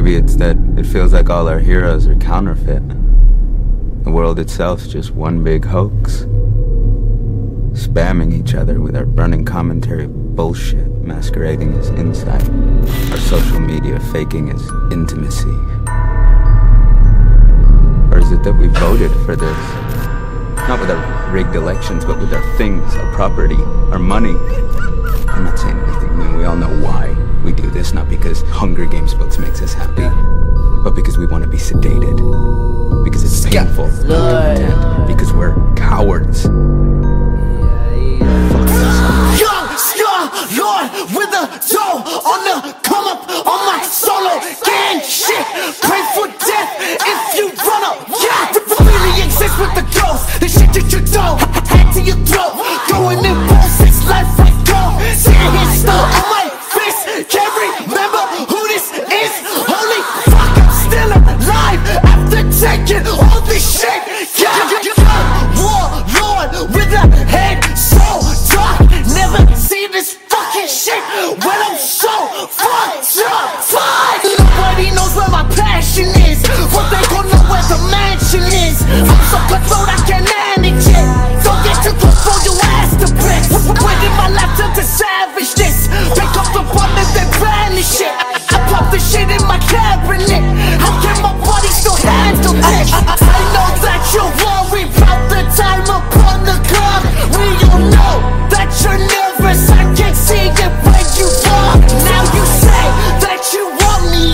maybe it's that it feels like all our heroes are counterfeit. The world itself's just one big hoax. Spamming each other with our burning commentary bullshit masquerading as insight. Our social media faking as intimacy. Or is it that we voted for this? Not with our rigged elections, but with our things, our property, our money. I'm not saying anything new. We all know why because Hunger Games books makes us happy, but because we want to be sedated. Because it's painful. Pretend. Because we're cowards. Young Scar Lord with a toe on the come up on my solo gang shit. Pray for death if you run up. Yeah, really exist with the ghost. The shit that you don't had to your throat. Shit when I'm so fucked up. Fuck!